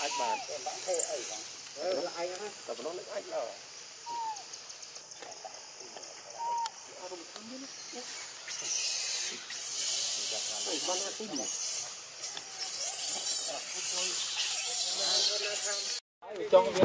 ស្រែ5ហើយខ្ញុំចេញហ្នឹង អាចបានធ្វើអីបងអឺអាចណាតែប៉ុណ្ណឹងអាចឡើយអីបានណាទីនេះចង់វា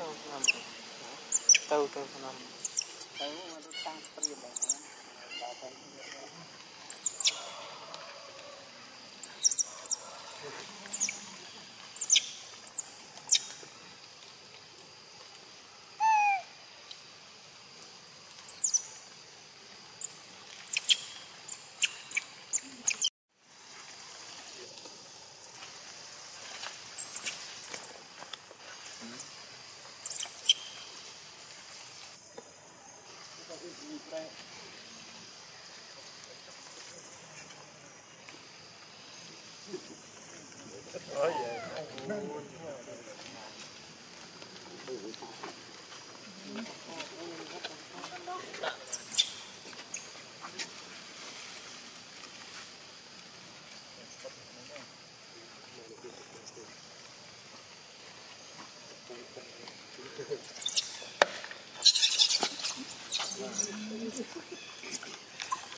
tahu tahu tahu. Tahu tahu tahu tahu tahu tahu tahu tahu tahu tahu tahu tahu tahu Oh yeah. basically.